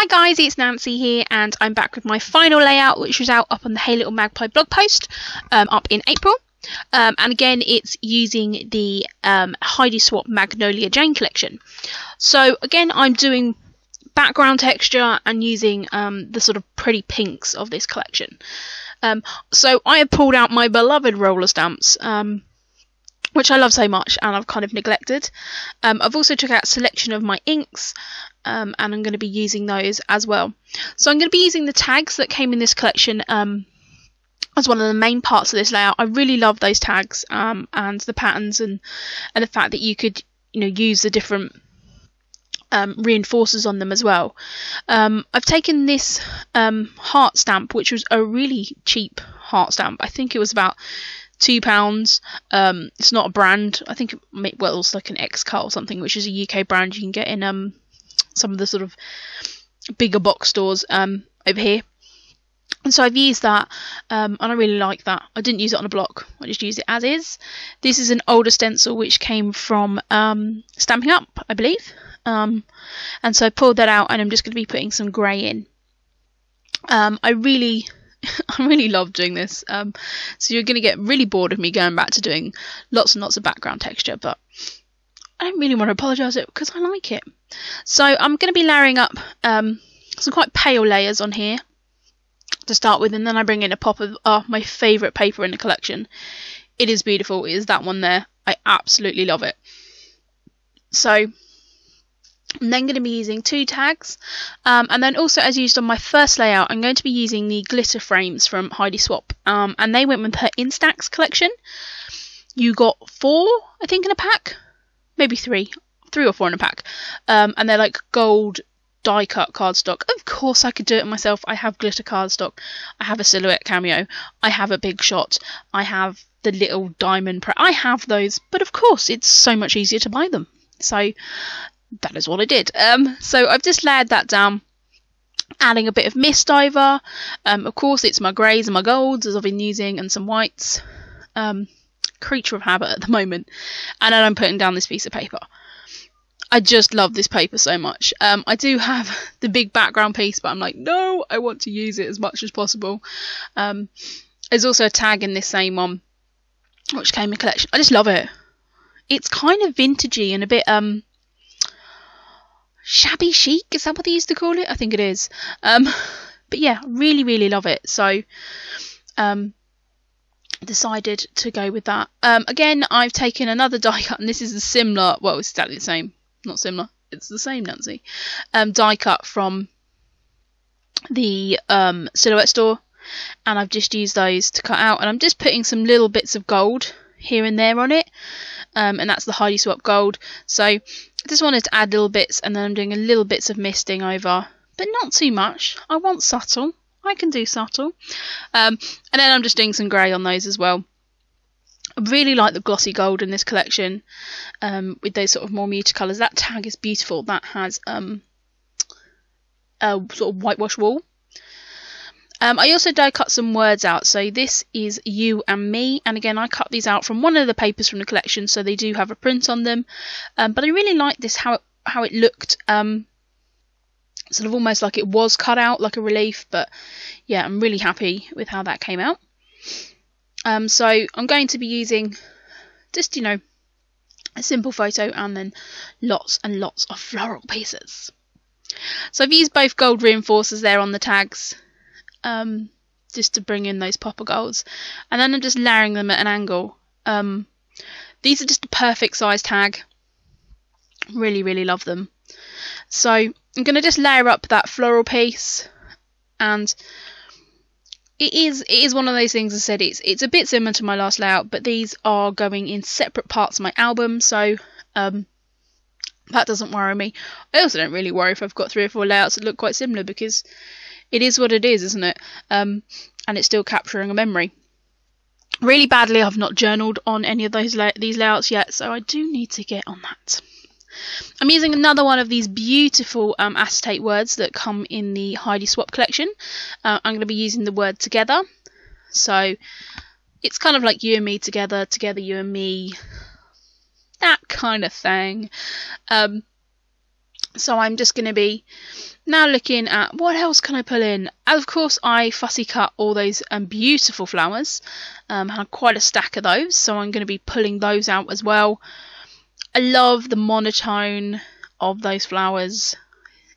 Hi guys, it's Nancy here, and I'm back with my final layout, which was out up on the Hey Little Magpie blog post um, up in April. Um, and again, it's using the um, Heidi Swapp Magnolia Jane collection. So again, I'm doing background texture and using um, the sort of pretty pinks of this collection. Um, so I have pulled out my beloved roller stamps. Um, which I love so much and I've kind of neglected. Um, I've also took out a selection of my inks um, and I'm going to be using those as well. So I'm going to be using the tags that came in this collection um, as one of the main parts of this layout. I really love those tags um, and the patterns and, and the fact that you could you know use the different um, reinforcers on them as well. Um, I've taken this heart stamp which was a really cheap heart stamp. I think it was about two pounds. Um, it's not a brand. I think it, well, it's like an X cut or something, which is a UK brand you can get in um some of the sort of bigger box stores um over here. And so I've used that, um, and I really like that. I didn't use it on a block; I just used it as is. This is an older stencil which came from um, Stampin' Up, I believe. Um, and so I pulled that out, and I'm just going to be putting some grey in. Um, I really I really love doing this. Um, so you're going to get really bored of me going back to doing lots and lots of background texture, but I don't really want to apologise it because I like it. So I'm going to be layering up um, some quite pale layers on here to start with, and then I bring in a pop of uh, my favourite paper in the collection. It is beautiful. It is that one there. I absolutely love it. So I'm then going to be using two tags um, and then also as used on my first layout I'm going to be using the glitter frames from Heidi Swapp um, and they went with her Instax collection. You got four I think in a pack, maybe three, three or four in a pack um, and they're like gold die cut cardstock. Of course I could do it myself. I have glitter cardstock, I have a silhouette cameo, I have a big shot, I have the little diamond. I have those but of course it's so much easier to buy them. So that is what I did. Um, so I've just layered that down, adding a bit of mist over. Um, of course, it's my greys and my golds as I've been using, and some whites. Um, creature of habit at the moment. And then I'm putting down this piece of paper. I just love this paper so much. Um, I do have the big background piece, but I'm like, no, I want to use it as much as possible. Um, there's also a tag in this same one, which came in collection. I just love it. It's kind of vintagey and a bit um shabby chic. Is that what they used to call it? I think it is. Um, but yeah, really, really love it. So, um, decided to go with that. Um, again, I've taken another die cut, and this is a similar. Well, it's exactly the same. Not similar. It's the same, Nancy. Um, die cut from the um, silhouette store, and I've just used those to cut out, and I'm just putting some little bits of gold here and there on it. Um, and that's the Heidi Swapp Gold. So I just wanted to add little bits and then I'm doing a little bits of misting over, but not too much. I want subtle. I can do subtle. Um, and then I'm just doing some grey on those as well. I really like the glossy gold in this collection um, with those sort of more muted colours. That tag is beautiful. That has um, a sort of whitewash wall. Um, I also die cut some words out. So this is you and me. And again, I cut these out from one of the papers from the collection. So they do have a print on them. Um, but I really like this, how it, how it looked. Um, sort of almost like it was cut out, like a relief. But yeah, I'm really happy with how that came out. Um, so I'm going to be using just, you know, a simple photo and then lots and lots of floral pieces. So I've used both gold reinforcers there on the tags um, just to bring in those popper goals. And then I'm just layering them at an angle. Um, these are just a perfect size tag. Really, really love them. So I'm going to just layer up that floral piece and it is it is one of those things I said it's it's a bit similar to my last layout but these are going in separate parts of my album so um, that doesn't worry me. I also don't really worry if I've got three or four layouts that look quite similar because it is what it is, isn't it? Um, and it's still capturing a memory. Really badly, I've not journaled on any of those these layouts yet, so I do need to get on that. I'm using another one of these beautiful um, acetate words that come in the Heidi Swapp collection. Uh, I'm going to be using the word together. So it's kind of like you and me together, together you and me, that kind of thing. Um, So I'm just going to be now looking at what else can I pull in. Of course, I fussy cut all those um, beautiful flowers. Um, have quite a stack of those, so I'm going to be pulling those out as well. I love the monotone of those flowers.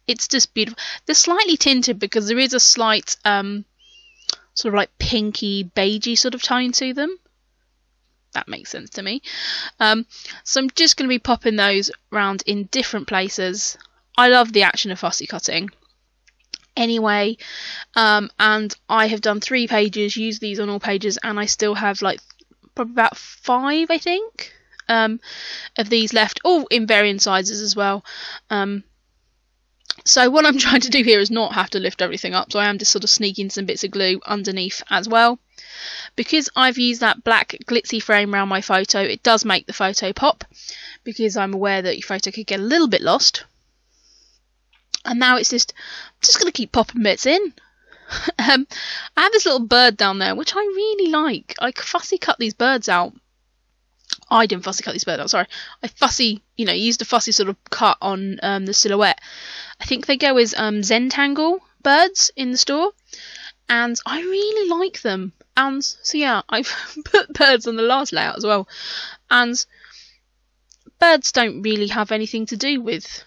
It's just beautiful. They're slightly tinted because there is a slight um, sort of like pinky, beigey sort of tone to them. That makes sense to me. Um, so I'm just going to be popping those around in different places. I love the action of fussy cutting. Anyway, um, and I have done three pages, used these on all pages, and I still have like probably about five, I think, um, of these left, all in varying sizes as well. Um, so what I'm trying to do here is not have to lift everything up, so I am just sort of sneaking some bits of glue underneath as well. Because I've used that black glitzy frame around my photo, it does make the photo pop, because I'm aware that your photo could get a little bit lost. And now it's just, I'm just going to keep popping bits in. um, I have this little bird down there, which I really like. I fussy cut these birds out. I didn't fussy cut these birds out, sorry. I fussy, you know, used a fussy sort of cut on um, the silhouette. I think they go as um, Zentangle birds in the store. And I really like them. And so, yeah, I've put birds on the last layout as well. And birds don't really have anything to do with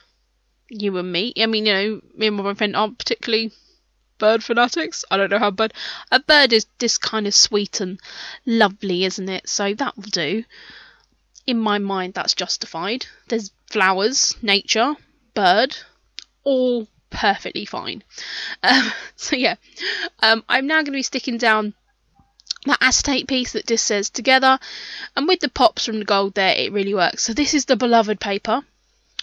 you and me. I mean, you know, me and my boyfriend aren't particularly bird fanatics. I don't know how bird. A bird is just kind of sweet and lovely, isn't it? So that will do. In my mind, that's justified. There's flowers, nature, bird, all perfectly fine. Um, so yeah, um, I'm now going to be sticking down that acetate piece that just says together, and with the pops from the gold there, it really works. So this is the beloved paper.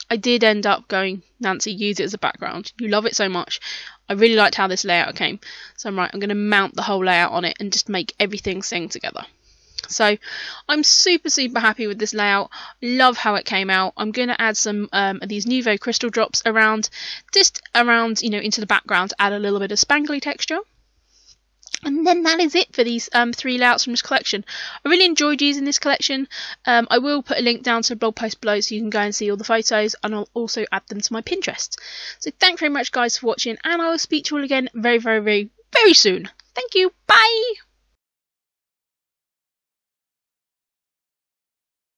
I did end up going, Nancy, use it as a background. You love it so much. I really liked how this layout came. So I'm right, I'm going to mount the whole layout on it and just make everything sing together. So I'm super, super happy with this layout. Love how it came out. I'm going to add some um, of these Nuvo crystal drops around, just around, you know, into the background, to add a little bit of spangly texture. And then that is it for these um, three layouts from this collection. I really enjoyed using this collection. Um, I will put a link down to the blog post below so you can go and see all the photos and I'll also add them to my Pinterest. So thanks very much guys for watching and I will speak to you all again very, very, very, very soon. Thank you. Bye.